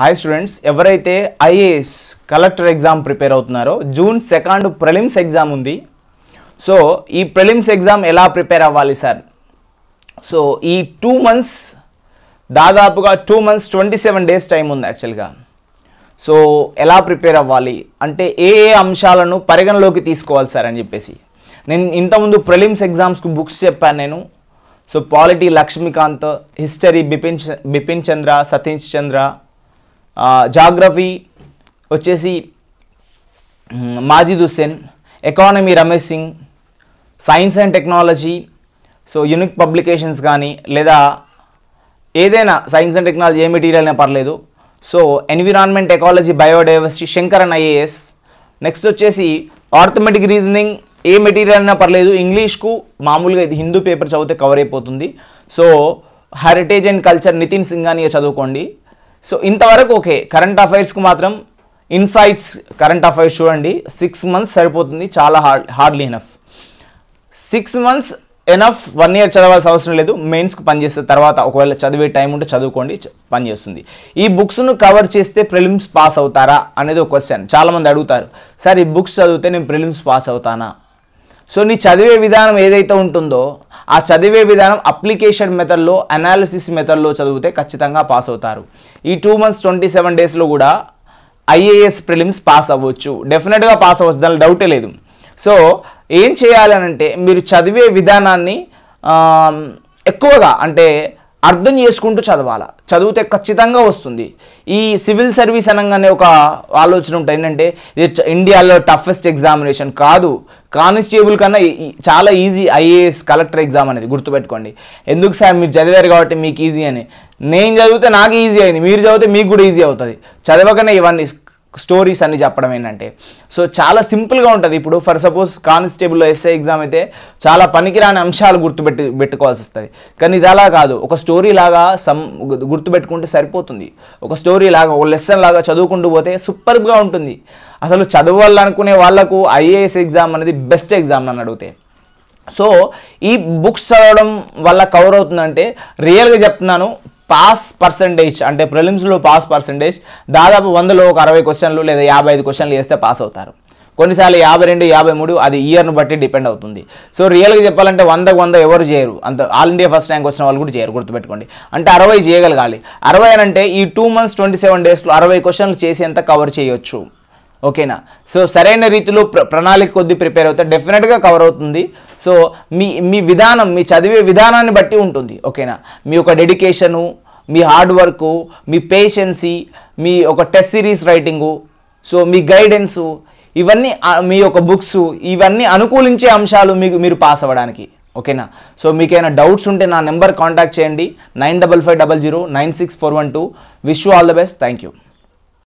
Hi students ఎవరైతే IAS collector exam prepare అవుతున్నారో June second prelims exam ఉంది. So ఈ ప్రిలిమ్స్ ఎగ్జామ్ ఎలా ప్రిపేర్ అవ్వాలి సార్ సో ఈ టూ మంత్స్ దాదాపుగా two months twenty seven days time ఉంది యాక్చువల్గా సో ఎలా ప్రిపేర్ అవ్వాలి? అంటే ఏ ఏ అంశాలను పరిగణలోకి తీసుకోవాలి సార్ అని చెప్పేసి. నేను ఇంతకుముందు ప్రిలిమ్స్ ఎగ్జామ్స్కి బుక్స్ చెప్పాను నేను. So polity Lakshmikanth history Bipin చ- బిపిన్ చంద్ర సతీష్ చంద్ర జాగ్రఫీ వచ్చేసి Majid Hussain economy Ramesh Singh science and technology so unique publications కానీ లేదా ఏదైనా సైన్స్ అండ్ టెక్నాలజీ ఏ మెటీరియల్ అయినా పర్లేదు. So environment ecology biodiversity Shankaran IAS. Next వచ్చేసి ఆర్థమెటిక్ రీజనింగ్ ఏ మెటీరియల్ అయినా పర్లేదు. ఇంగ్లీష్కు మామూలుగా ఇది హిందూ పేపర్ చదివితే కవర్ అయిపోతుంది. So heritage and culture Nitin Singh అని చదువుకోండి. సో ఇంతవరకు ఓకే కరెంట్ అఫైర్స్కి మాత్రం ఇన్సైట్స్ కరెంట్ అఫైర్స్ చూడండి. సిక్స్ మంత్స్ సరిపోతుంది చాలా hard hardly enough six months enough one year చదవాల్సిన అవసరం లేదు. మెయిన్స్కి పనిచేస్తే తర్వాత ఒకవేళ చదివే టైం ఉంటే చదువుకోండి పనిచేస్తుంది ఈ బుక్స్ను కవర్ చేస్తే ప్రిలిమ్స్ పాస్ అవుతారా అనేది ఒక క్వశ్చన్ చాలామంది అడుగుతారు సార్ ఈ బుక్స్ చదివితే నేను ప్రిలిమ్స్ పాస్ అవుతానా? సో నీ చదివే విధానం ఏదైతే ఉంటుందో ఆ చదివే విధానం అప్లికేషన్ మెథడ్లో అనాలిసిస్ మెథడ్లో చదివితే ఖచ్చితంగా పాస్ అవుతారు. ఈ టూ మంత్స్ ట్వంటీ సెవెన్ డేస్లో కూడా ఐఏఎస్ ప్రిలిమ్స్ పాస్ అవ్వచ్చు. డెఫినెట్గా పాస్ అవ్వచ్చు దానిలో డౌటే లేదు. సో ఏం చేయాలి అంటే మీరు చదివే విధానాన్ని ఎక్కువగా అంటే అర్థం చేసుకుంటూ చదవాలి. చదివితే ఖచ్చితంగా వస్తుంది. ఈ సివిల్ సర్వీస్ అనగానే ఒక ఆలోచన ఉంటుంది ఏంటంటే ఇది ఇండియాలో టఫెస్ట్ ఎగ్జామినేషన్ కాదు. కానిస్టేబుల్ కన్నా చాలా ఈజీ ఐఏఎస్ కలెక్టర్ ఎగ్జామ్ అనేది గుర్తుపెట్టుకోండి. ఎందుకు సార్ మీరు చదివారు కాబట్టి మీకు ఈజీ అని. నేను చదివితే నాకు ఈజీ అయింది. మీరు చదివితే మీకు కూడా ఈజీ అవుతుంది. చదవకనే ఇవన్నీ స్టోరీస్ అన్ని చెప్పడం ఏంటంటే సో చాలా సింపుల్గా ఉంటుంది. ఇప్పుడు ఫర్ సపోజ్ కానిస్టేబుల్లో ఎస్ఐ ఎగ్జామ్ అయితే చాలా పనికిరాని అంశాలు గుర్తుపెట్టి పెట్టుకోవాల్సి వస్తుంది. కానీ ఇది అలా కాదు. ఒక స్టోరీ లాగా సమ్ గుర్తుపెట్టుకుంటే సరిపోతుంది. ఒక స్టోరీ లాగా ఒక లెసన్ లాగా చదువుకుంటూ పోతే సూపర్గా ఉంటుంది. అసలు చదవాలనుకునే వాళ్ళకు ఐఏఎస్ ఎగ్జామ్ అనేది బెస్ట్ ఎగ్జామ్ అని అడిగితే. సో ఈ బుక్స్ చదవడం వల్ల కవర్ అవుతుందంటే రియల్గా చెప్తున్నాను పాస్ పర్సంటేజ్ అంటే ప్రిలిమ్స్లో పాస్ పర్సంటేజ్ దాదాపు వందలో ఒక అరవై క్వశ్చన్లు లేదా యాభై ఐదు క్వశ్చన్లు వేస్తే పాస్ అవుతారు. కొన్నిసార్లు యాభై రెండు యాభై మూడు అది ఇయర్ను బట్టి డిపెండ్ అవుతుంది. సో రియల్గా చెప్పాలంటే వందకు వంద ఎవరు చేయరు. అంత ఆల్ ఇండియా ఫస్ట్ ర్యాంక్ వచ్చిన వాళ్ళు కూడా చేయరు గుర్తుపెట్టుకోండి. అంటే అరవై చేయగలగాలి. అరవై అని అంటే ఈ టూ మంత్స్ ట్వంటీ సెవెన్ డేస్లో అరవై క్వశ్చన్లు చేసేంత కవర్ చేయొచ్చు. ఓకేనా? సో సరైన రీతిలో ప్ర ప్రణాళిక కొద్ది ప్రిపేర్ అవుతే డెఫినెట్గా కవర్ అవుతుంది. సో మీ మీ విధానం మీ చదివే విధానాన్ని బట్టి ఉంటుంది ఓకేనా? మీ యొక్క డెడికేషను మీ హార్డ్ వర్కు మీ పేషెన్సీ మీ ఒక టెస్ట్ సిరీస్ రైటింగు సో మీ గైడెన్సు ఇవన్నీ మీ యొక్క బుక్స్ ఇవన్నీ అనుకూలించే అంశాలు మీకు మీరు పాస్ అవ్వడానికి ఓకేనా? సో మీకేమైనా డౌట్స్ ఉంటే నా నెంబర్ కాంటాక్ట్ చేయండి nine double five double zero nine six four one two. Wish you all the best. Thank you.